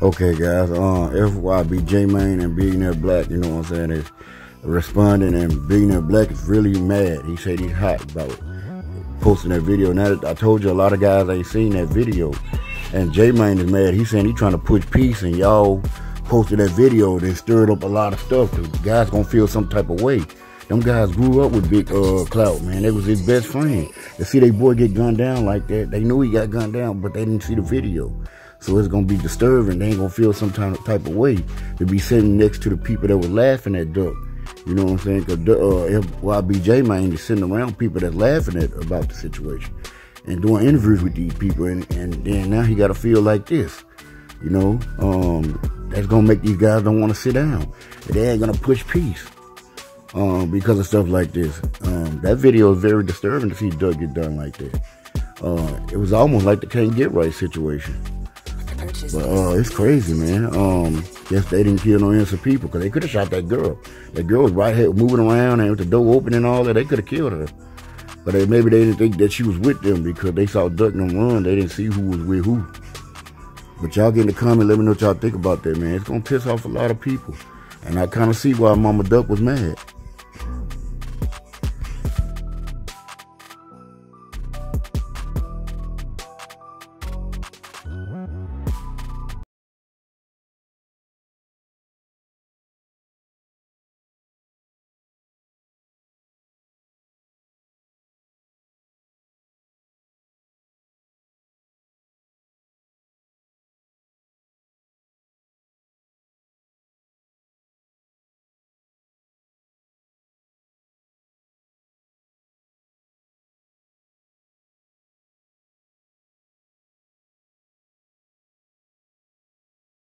Okay, guys. Uh, FYB J Mane and Billionaire Black, you know what I'm saying, is responding, and Billionaire Black is really mad. He said he's hot about posting that video. Now, I told you a lot of guys ain't seen that video, and J Mane is mad. He's saying he's trying to push peace, and y'all posted that video that stirred up a lot of stuff. The guys gonna feel some type of way. Them guys grew up with Big uh, Clout, man. They was his best friend. To see their boy get gunned down like that, they knew he got gunned down, but they didn't see the video. So it's gonna be disturbing. They ain't gonna feel some type of, type of way to be sitting next to the people that were laughing at Duck. You know what I'm saying? Cause uh, YBJ man is sitting around people that's laughing at about the situation and doing interviews with these people, and, and then now he got to feel like this. You know, um, that's gonna make these guys don't want to sit down. They ain't gonna push peace um, because of stuff like this. Um, that video is very disturbing to see Duck get done like that. Uh, it was almost like the can't get right situation. But uh, it's crazy, man. Um, guess they didn't kill no innocent people because they could have shot that girl. That girl was right here moving around and with the door open and all that. They could have killed her. But they, maybe they didn't think that she was with them because they saw Duck and run. They didn't see who was with who. But y'all get in the comment, let me know what y'all think about that, man. It's gonna piss off a lot of people. And I kind of see why Mama Duck was mad.